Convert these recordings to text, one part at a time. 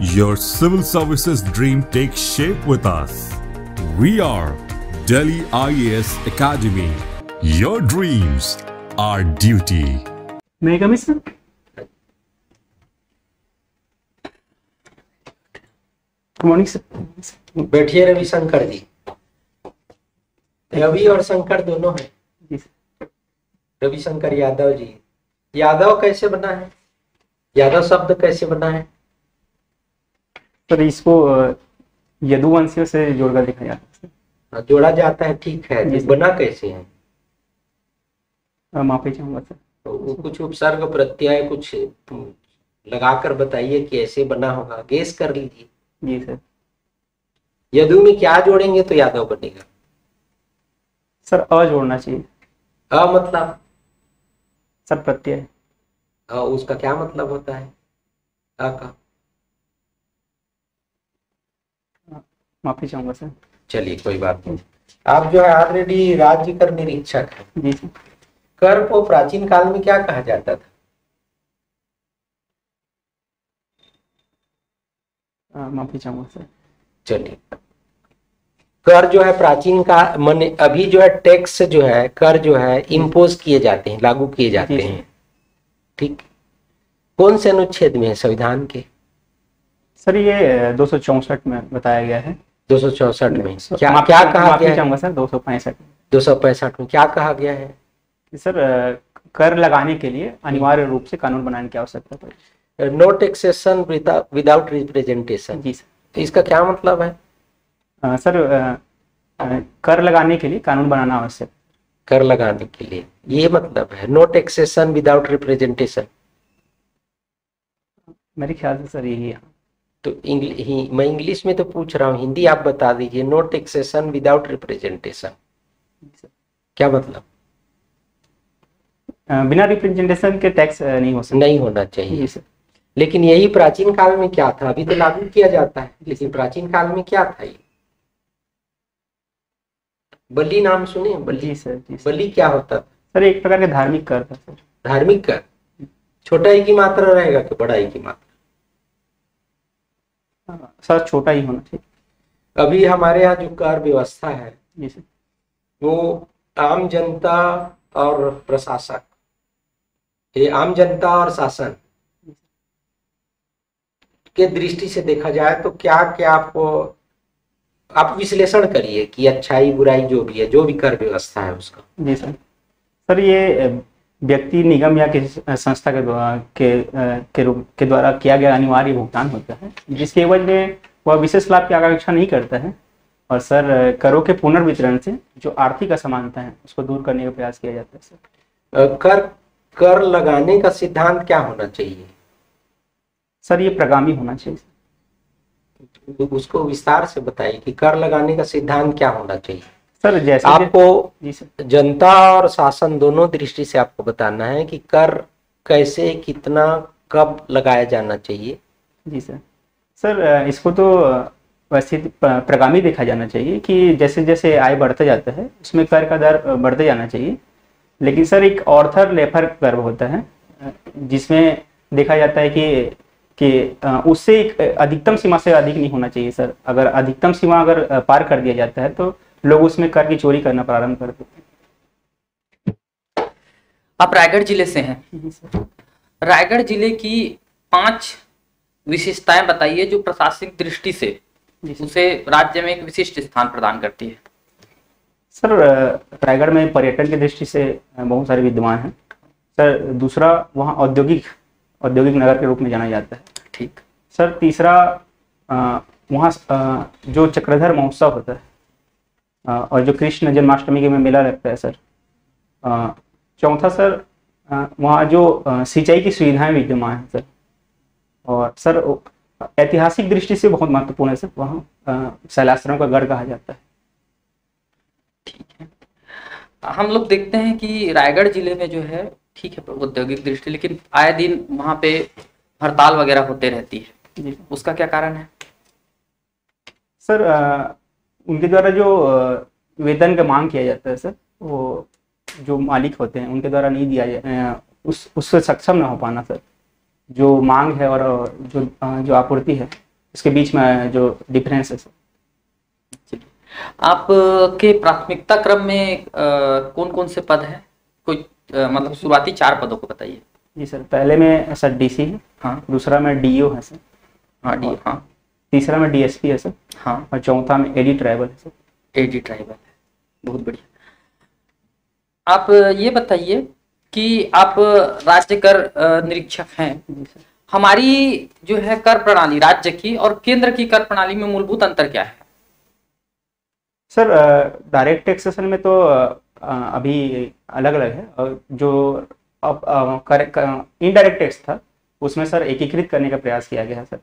your civil services dream takes shape with us. We are Delhi IAS Academy. Your dreams, our duty. May I come in, sir? Good morning, sir. बैठिए रविशंकर जी रवि और शंकर दोनों हैं रविशंकर यादव जी यादव कैसे बना है यादव शब्द कैसे बना है सर इसको यदुवंशियों से जोड़कर देखा जाता है। हाँ, जोड़ा जाता है ठीक है तो बना कैसे है? माफ़ी चाहूँगा सर। तो वो कुछ उपसर्ग प्रत्यय कुछ लगाकर बताइए कि ऐसे बना होगा। गेस कर लीजिए। जी सर। यदु में क्या जोड़ेंगे तो यादव बनेगा। सर अ जोड़ना चाहिए। अ मतलब? सर प्रत्यय। उसका क्या मतलब होता है? अ का? माफ़ी चाहूँगा सर। चलिए कोई बात नहीं। आप जो है ऑलरेडी राज्य कर निरीक्षक है। जी सर। कर को प्राचीन काल में क्या कहा जाता था? माफ़ी चाहूँगा सर। चलिए। कर जो है प्राचीन का मन अभी जो है टैक्स जो है कर जो है इम्पोज किए जाते हैं लागू किए जाते। हैं। ठीक। कौन से अनुच्छेद में है संविधान के? सर ये दो सौ चौसठ में बताया गया है। दो सौ चौसठ में। क्या क्या कहा गया है? चाहूँगा सर दो सौ पैंसठ। दो सौ पैंसठ में। क्या कहा गया है? सर कर लगाने के लिए अनिवार्य रूप से कानून बनाने की आवश्यकता पड़ी। नो टैक्सेशन विदाउट रिप्रेजेंटेशन जी सर। इसका क्या मतलब है? अ, सर अ, अ, कर लगाने के लिए कानून बनाना आवश्यक। कर लगाने के लिए। ये मतलब है नो टैक्सेशन विदाउट रिप्रेजेंटेशन मेरे ख्याल से सर यही है। तो इंग्लिश मैं इंग्लिश में तो पूछ रहा हूँ हिंदी आप बता दीजिए नो टैक्सेशन विदाउट रिप्रेजेंटेशन क्या मतलब? बिना रिप्रेजेंटेशन के टैक्स नहीं हो सकता। नहीं होना चाहिए। सर लेकिन यही प्राचीन काल में क्या था? अभी तो लागू किया जाता है लेकिन प्राचीन काल में क्या था ये? बलि नाम सुने? बलि। जी सर जी बलि क्या होता था? सर एक प्रकार का धार्मिक कर था सर धार्मिक कर? छोटा ही की मात्रा रहेगा कि बड़ा ही की मात्रा? सर छोटा ही होना चाहिए अभी हमारे यहाँ जो कर व्यवस्था है। वो आम जनता और प्रशासक ये आम जनता और शासन के दृष्टि से देखा जाए तो क्या क्या आपको आप विश्लेषण करिए कि अच्छाई बुराई जो भी है जो भी कर व्यवस्था है उसका। जी सर। सर ये व्यक्ति निगम या किसी संस्था के के के रूप के द्वारा किया गया अनिवार्य भुगतान होता है जिसके एवज में वह विशेष लाभ की आकांक्षा नहीं करता है। और सर करों के पुनर्वितरण से जो आर्थिक असमानता है उसको दूर करने का प्रयास किया जाता है सर। कर कर लगाने का सिद्धांत क्या होना चाहिए? सर ये प्रगामी होना चाहिए उसको विस्तार से बताइए कि कर लगाने का सिद्धांत क्या होना चाहिए। सर जैसे आपको जी सर। जनता और शासन दोनों दृष्टि से आपको बताना है कि कर कैसे कितना कब लगाया जाना चाहिए। जी सर। सर इसको तो वैसे प्रगामी देखा जाना चाहिए कि जैसे जैसे आय बढ़ता जाता है उसमें कर का दर बढ़ते जाना चाहिए। लेकिन सर एक ऑर्थर लेफर कर्व होता है जिसमें देखा जाता है कि कि उससे एक अधिकतम सीमा से अधिक नहीं होना चाहिए सर। अगर अधिकतम सीमा अगर पार कर दिया जाता है तो लोग उसमें कर की चोरी करना प्रारंभ कर देते हैं। आप रायगढ़ ज़िले से हैं। रायगढ़ ज़िले की पाँच विशेषताएँ बताइए जो प्रशासनिक दृष्टि से उसे राज्य में एक विशिष्ट स्थान प्रदान करती है। सर रायगढ़ में पर्यटन की दृष्टि से बहुत सारे विद्यमान हैं। सर दूसरा वहाँ औद्योगिक औद्योगिक नगर के रूप में जाना जाता है। ठीक। सर तीसरा वहाँ जो चक्रधर महोत्सव होता है और जो कृष्ण जन्माष्टमी के में मेला लगता है सर। चौथा सर वहाँ जो सिंचाई की सुविधाएँ विद्यमान हैं सर। और सर ऐतिहासिक दृष्टि से बहुत महत्वपूर्ण है सर वहाँ शैलाश्रम का गढ़ कहा जाता है। ठीक है। हम लोग देखते हैं कि रायगढ़ ज़िले में जो है ठीक है औद्योगिक दृष्टि लेकिन आए दिन वहाँ पे हड़ताल वगैरह होते रहती है। जी। उसका क्या कारण है? सर उनके द्वारा जो वेतन का मांग किया जाता है सर वो जो मालिक होते हैं उनके द्वारा नहीं दिया जाए उस उससे सक्षम ना हो पाना सर। जो मांग है और जो जो आपूर्ति है उसके बीच में जो डिफरेंस है सर। आप के प्राथमिकता क्रम में कौन कौन से पद हैं? कोई मतलब शुरुआती चार पदों को बताइए। जी सर पहले में सर डीसी है हाँ। दूसरा में डीओ है सर। हाँ डी हाँ। तीसरा में डीएसपी है सर। हाँ। और चौथा में एडी ट्राइबल है सर। एडी ट्राइबल है। बहुत बढ़िया। आप ये बताइए कि आप राज्य कर निरीक्षक हैं। हमारी जो है कर प्रणाली राज्य की और केंद्र की कर प्रणाली में मूलभूत अंतर क्या है? सर डायरेक्ट टैक्सेशन में तो अभी अलग अलग है। और जो अब इनडायरेक्ट टैक्स था उसमें सर एकीकृत करने का प्रयास किया गया है सर।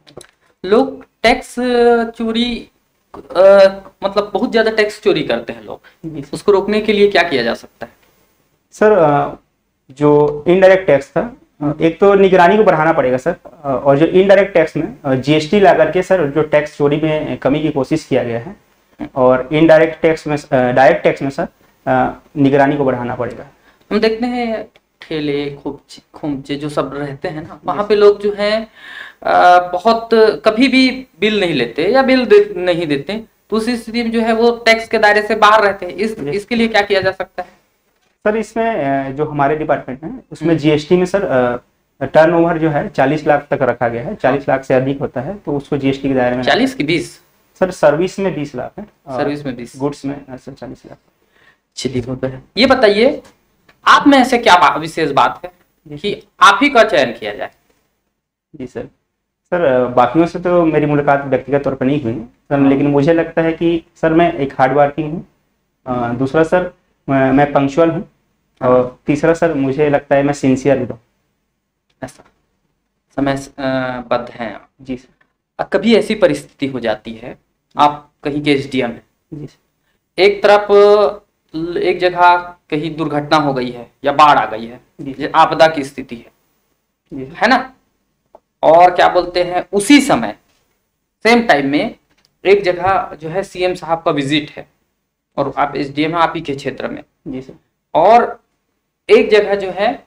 लोग टैक्स चोरी अ, मतलब बहुत ज़्यादा टैक्स चोरी करते हैं लोग। उसको रोकने के लिए क्या किया जा सकता है? सर जो इनडायरेक्ट टैक्स था एक तो निगरानी को बढ़ाना पड़ेगा सर और जो इनडायरेक्ट टैक्स में जीएसटी ला करके सर जो टैक्स चोरी में कमी की कोशिश किया गया है और इनडायरेक्ट टैक्स में डायरेक्ट टैक्स में सर निगरानी को बढ़ाना पड़ेगा। हम देखते हैं ठेले खोपचे खोमचे जो सब रहते हैं ना वहाँ पे लोग जो है बहुत कभी भी बिल नहीं लेते या बिल दे, नहीं देते। तो उस स्थिति में जो है वो टैक्स के दायरे से बाहर रहते हैं। इस इसके लिए क्या किया जा सकता है? सर इसमें जो हमारे डिपार्टमेंट है उसमें जीएसटी में सर टर्नओवर जो है चालीस लाख तक रखा गया है। चालीस लाख से अधिक होता है तो उसको जीएसटी के दायरे में चालीस की बीस? सर सर्विस में बीस लाख है। सर्विस में बीस। गुड्स में सर चालीस लाख। चलिए बढ़िया ये बताइए आप में ऐसे क्या विशेष बात है कि आप ही का चयन किया जाए? जी सर। सर बाकियों से तो मेरी मुलाकात व्यक्तिगत तौर पर नहीं हुई सर लेकिन मुझे लगता है कि सर मैं एक हार्ड वर्किंग हूँ। दूसरा सर मैं, मैं पंक्चुअल हूँ। और तीसरा सर मुझे लगता है मैं सिंसियर हूँ। ऐसा। समय बद्ध हैं आप। जी सर। कभी ऐसी परिस्थिति हो जाती है आप कहीं के एसडीएम है जी सर। एक तरफ़ एक जगह कहीं दुर्घटना हो गई है या बाढ़ आ गई है आपदा की स्थिति है। है ना? और क्या बोलते हैं उसी समय सेम टाइम में एक जगह जो है सीएम साहब का विज़िट है और आप एसडीएम है आप ही के क्षेत्र में। जी सर। और एक जगह जो है अ,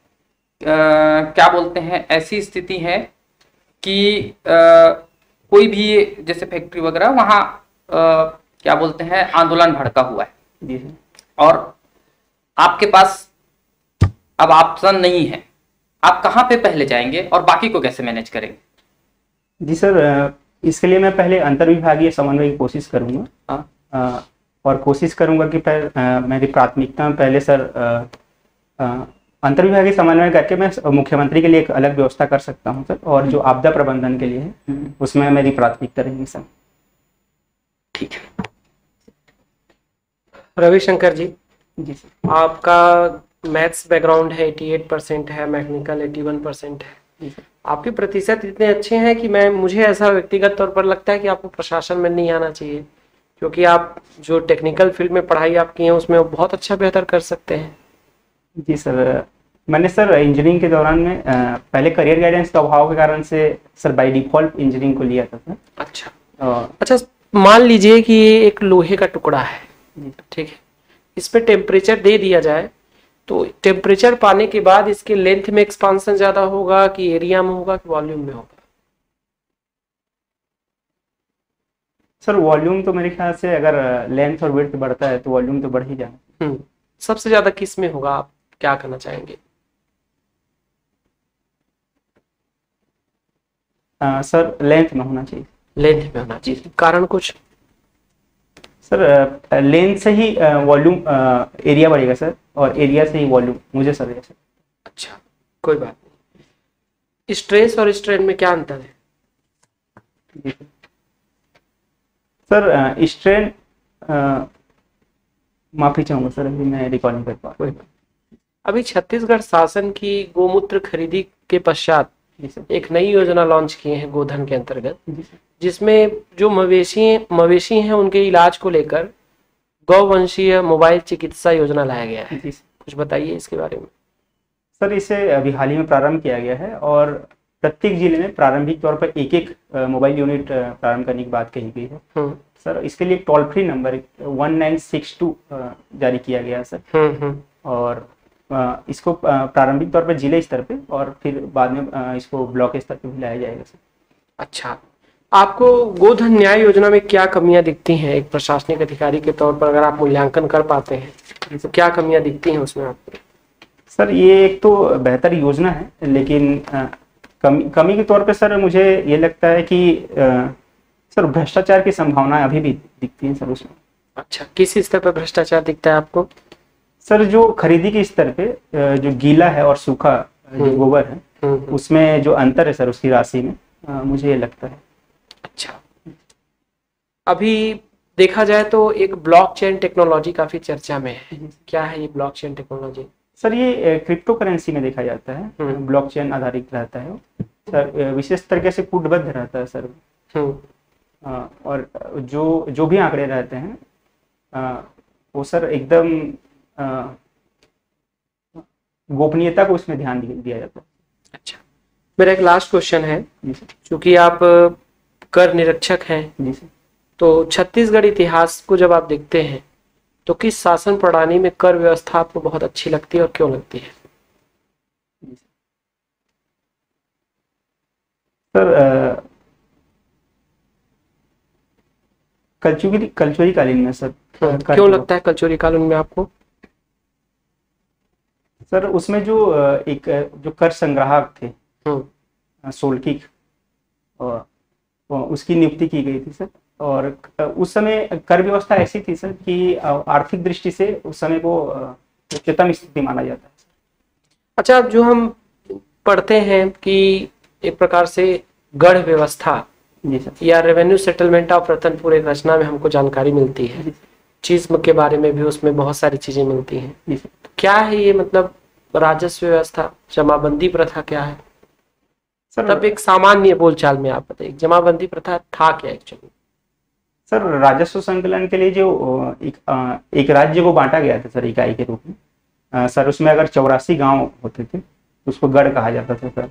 क्या बोलते हैं ऐसी स्थिति है कि अ, कोई भी जैसे फैक्ट्री वगैरह वहाँ क्या बोलते हैं आंदोलन भड़का हुआ है। जी सर। और आपके पास अब ऑप्शन नहीं है। आप कहाँ पे पहले जाएँगे और बाकी को कैसे मैनेज करेंगे? जी सर इसके लिए मैं पहले अंतर्विभागीय समन्वय की कोशिश करूँगा। हाँ। और कोशिश करूँगा कि पहले मेरी प्राथमिकता में पहले सर अंतर्विभागीय समन्वय करके मैं मुख्यमंत्री के लिए एक अलग व्यवस्था कर सकता हूँ सर और जो आपदा प्रबंधन के लिए है उसमें मेरी प्राथमिकता रहेगी सर। ठीक है। रविशंकर जी जी सर। आपका मैथ्स बैकग्राउंड है 88 परसेंट है मैकेनिकल 81 परसेंट है। आपके प्रतिशत इतने अच्छे हैं कि मैं मुझे ऐसा व्यक्तिगत तौर पर लगता है कि आपको प्रशासन में नहीं आना चाहिए क्योंकि आप जो टेक्निकल फ़ील्ड में पढ़ाई आप की हैं उसमें बहुत अच्छा बेहतर कर सकते हैं। जी सर मैंने सर इंजीनियरिंग के दौरान में पहले करियर गाइडेंस के अभाव के कारण से सर बाय डिफ़ॉल्ट इंजीनियरिंग को लिया था सर। अच्छा। अच्छा मान लीजिए कि ये एक लोहे का टुकड़ा है। जी ठीक है। इस पे टेम्परेचर दे दिया जाए। तो टेम्परेचर पाने के बाद इसके लेंथ में एक्सपांसन ज़्यादा होगा कि एरिया में होगा कि वॉल्यूम में होगा? सर वॉल्यूम तो मेरे ख्याल से अगर लेंथ और विड्थ बढ़ता है तो वॉल्यूम तो बढ़ ही जाए हम्म सबसे ज़्यादा किसमें होगा? आप क्या करना चाहेंगे? अ, सर लेंथ में होना चाहिए। लेंथ में होना चाहिए। कारण कुछ? सर लेंथ से ही वॉल्यूम एरिया बढ़ेगा सर और एरिया से ही वॉल्यूम मुझे सर सर। अच्छा कोई बात नहीं। स्ट्रेस और स्ट्रेन में क्या अंतर है? सर स्ट्रेन माफ़ी चाहूँगा सर अभी मैं रिकॉर्ड नहीं कर पा कोई बात अभी छत्तीसगढ़ शासन की गोमूत्र खरीदी के पश्चात एक नई योजना लॉन्च किए हैं गोधन के अंतर्गत। जिसमें जो मवेशी मवेशी हैं उनके इलाज को लेकर गौवंशीय मोबाइल चिकित्सा योजना लाया गया है। कुछ बताइए इसके बारे में। सर इसे अभी हाल ही में प्रारंभ किया गया है और प्रत्येक ज़िले में प्रारंभिक तौर पर एक एक मोबाइल यूनिट प्रारंभ करने की बात कही गई है। हम्म। सर इसके लिए toll free number one nine six two जारी किया गया है सर। हम्म हम्म। और इसको प्रारंभिक तौर पर ज़िले स्तर पे और फिर बाद में इसको ब्लॉक स्तर पे भी लाया जाएगा सर। अच्छा। आपको गोधन न्याय योजना में क्या कमियाँ दिखती हैं? एक प्रशासनिक अधिकारी के तौर पर अगर आप मूल्यांकन कर पाते हैं तो क्या कमियाँ दिखती हैं उसमें आपको? सर ये एक तो बेहतर योजना है लेकिन अ, कमी कमी के तौर पे सर मुझे ये लगता है कि अ, सर भ्रष्टाचार की संभावनाएँ अभी भी दिखती हैं सर उसमें। अच्छा किस स्तर पर भ्रष्टाचार दिखता है आपको? सर जो खरीदी के स्तर पे जो गीला है और सूखा जो हम्म। गोबर है हम्म, उसमें जो अंतर है सर उसकी राशि में अ, मुझे ये लगता है। अच्छा। अभी देखा जाए तो एक ब्लॉकचेन टेक्नोलॉजी काफ़ी चर्चा में है। क्या है ये ब्लॉकचेन टेक्नोलॉजी सर ये क्रिप्टो करेंसी में देखा जाता है। हम्म। ब्लॉकचेन आधारित रहता है सर विशेष तरीके से कूटबद्ध रहता है सर हम्म। और जो जो भी आंकड़े रहते हैं वो सर एकदम गोपनीयता को उसमें ध्यान दिया जाता है। अच्छा। मेरा एक लास्ट क्वेश्चन है। क्योंकि आप कर निरीक्षक हैं। तो छत्तीसगढ़ इतिहास को जब आप देखते हैं तो किस शासन प्रणाली में कर व्यवस्था आपको बहुत अच्छी लगती है और क्यों लगती है? सर। कलचुगी कलचुरी कालीन में सर कर- क्यों लगता है कलचोरी कानून में आपको? सर उसमें जो एक जो कर संग्राहक थे हम्म, सोल्किक और उसकी नियुक्ति की गई थी सर। और उस समय कर व्यवस्था ऐसी थी सर कि आर्थिक दृष्टि से उस समय को उच्चतम स्थिति माना जाता है। अच्छा जो हम पढ़ते हैं कि एक प्रकार से गढ़ व्यवस्था जी सर। या रेवेन्यू सेटलमेंट ऑफ़ रतनपुर एक रचना में हमको जानकारी मिलती है। चीज़ के बारे में भी उसमें बहुत सारी चीज़ें मिलती हैं। क्या है ये मतलब राजस्व व्यवस्था? जमाबंदी प्रथा क्या है? सर तब एक सामान्य बोलचाल में आप बताइए जमाबंदी प्रथा था क्या एक्चुअली सर राजस्व संकलन के लिए जो एक एक राज्य को बांटा गया था सर इकाई के रूप में सर उसमें अगर चौरासी गाँव होते थे तो उसको गढ़ कहा जाता था सर।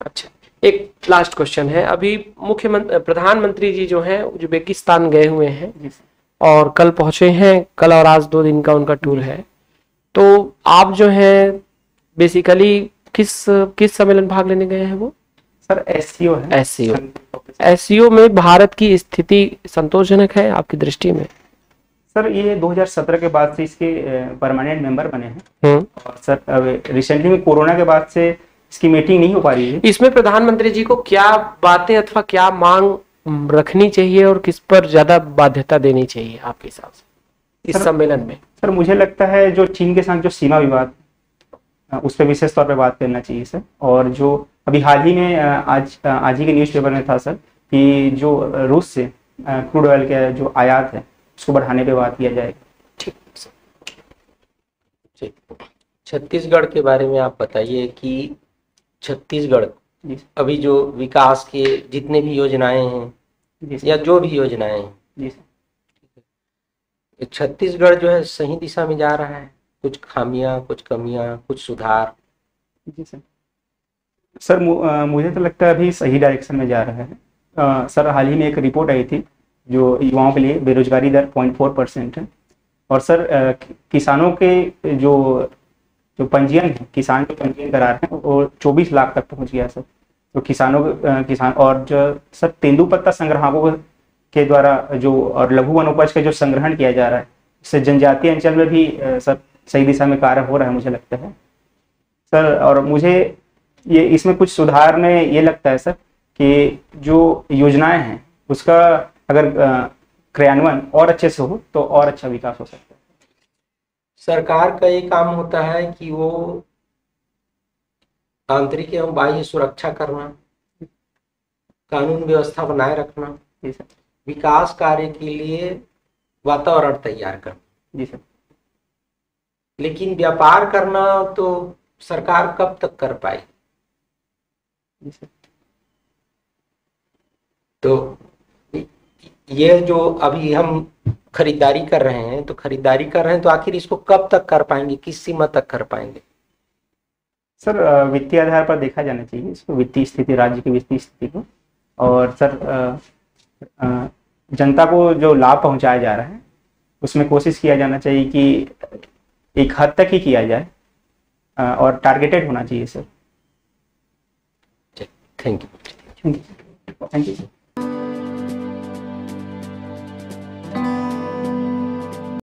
अच्छा एक लास्ट क्वेश्चन है। अभी मुख्यमंत्री प्रधानमंत्री जी जो हैं उज्बेकिस्तान गए हुए हैं और कल पहुँचे हैं कल और आज दो दिन का उनका टूर है। तो आप जो है बेसिकली किस किस सम्मेलन भाग लेने गए हैं वो? सर एस है। एस एस में भारत की स्थिति संतोषजनक है आपकी दृष्टि में? सर ये 2017 के बाद से इसके परमानेंट मेंबर बने हैं। हम्म। और सर अब रिसेंटली में कोरोना के बाद से इसकी मीटिंग नहीं हो पा रही है। इसमें प्रधानमंत्री जी को क्या बातें अथवा क्या मांग रखनी चाहिए और किस पर ज़्यादा बाध्यता देनी चाहिए आपके हिसाब से इस सम्मेलन में? सर मुझे लगता है जो चीन के साथ जो सीमा विवाद उस पर विशेष तौर पर बात करना चाहिए सर। और जो अभी हाल ही में आज आज ही के न्यूज़पेपर में था सर कि जो रूस से क्रूड ऑयल का जो आयात है उसको बढ़ाने पे बात किया जाएगा। ठीक ठीक। छत्तीसगढ़ के बारे में आप बताइए कि छत्तीसगढ़ अभी जो विकास के जितने भी योजनाएँ हैं या जो भी योजनाएँ हैं जी सर। ये छत्तीसगढ़ जो है सही दिशा में जा रहा है। कुछ खामियाँ कुछ कमियाँ कुछ सुधार। जी सर। सर मुझे तो लगता है अभी सही डायरेक्शन में जा रहा है। अ, सर हाल ही में एक रिपोर्ट आई थी जो युवाओं के लिए बेरोजगारी दर पॉइंट फोर परसेंट है। और सर कि- किसानों के जो जो पंजीयन है किसान जो पंजीयन करा रहे हैं वो चौबीस लाख तक पहुँच गया सर। तो किसानों अ, किसान और जो सर तेंदुपत्ता संग्राहकों के द्वारा जो और लघु वनोपज का जो संग्रहण किया जा रहा है इससे जनजातीय अंचल में भी सर सही दिशा में कार्य हो रहा है मुझे लगता है। सर और मुझे ये इसमें कुछ सुधार में ये लगता है सर कि जो योजनाएँ हैं उसका अगर क्रियान्वयन और अच्छे से हो तो और अच्छा विकास हो सकता है। सरकार का ये काम होता है कि वो आंतरिक एवं बाह्य सुरक्षा करना कानून व्यवस्था बनाए रखना जी सर। विकास कार्य के लिए वातावरण तैयार करना। जी सर। लेकिन व्यापार करना तो सरकार कब तक कर पाई तो ये जो अभी हम खरीदारी कर रहे हैं तो खरीदारी कर रहे हैं तो आखिर इसको कब तक कर पाएँगे? किस सीमा तक कर पाएँगे? सर वित्तीय आधार पर देखा जाना चाहिए इसको, वित्तीय स्थिति, राज्य की वित्तीय स्थिति को। और सर जनता को जो लाभ पहुँचाया जा रहा है, उसमें कोशिश किया जाना चाहिए कि एक हद तक ही किया जाए। और टारगेटेड होना चाहिए sir thank you thank you